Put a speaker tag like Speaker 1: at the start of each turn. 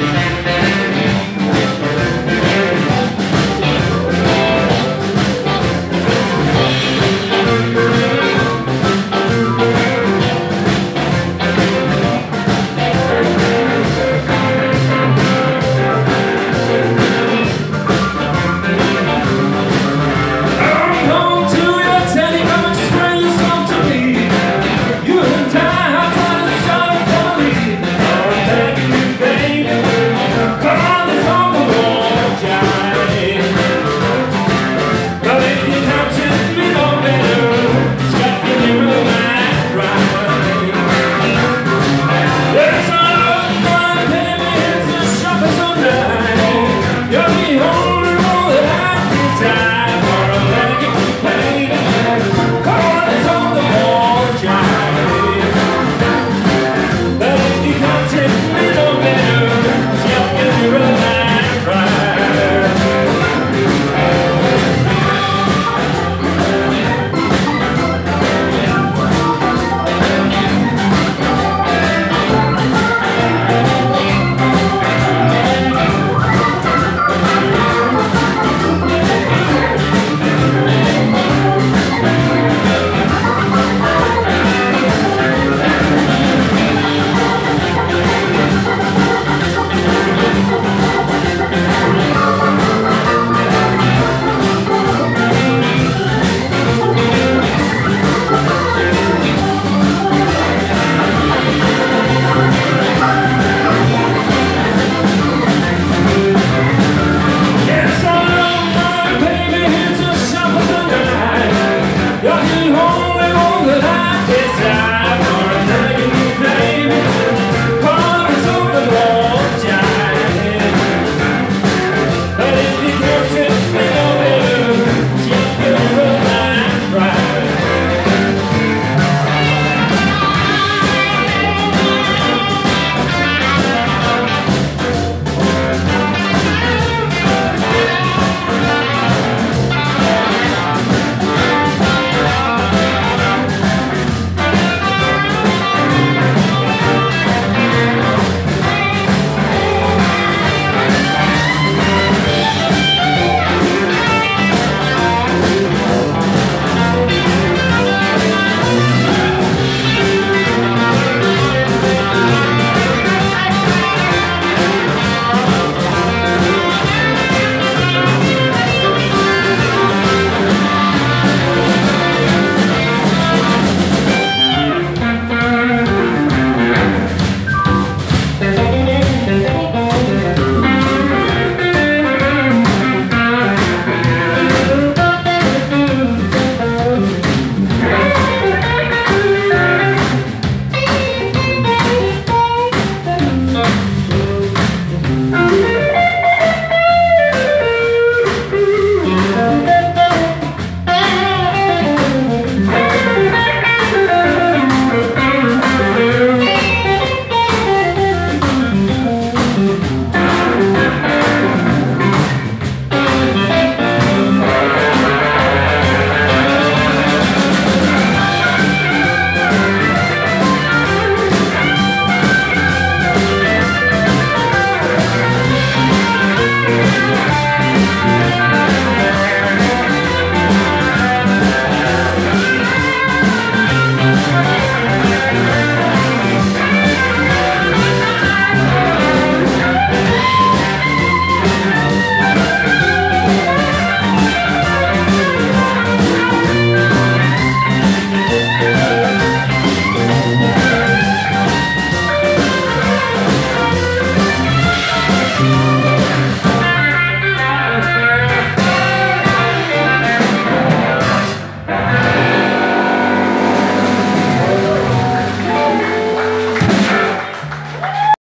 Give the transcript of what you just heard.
Speaker 1: Música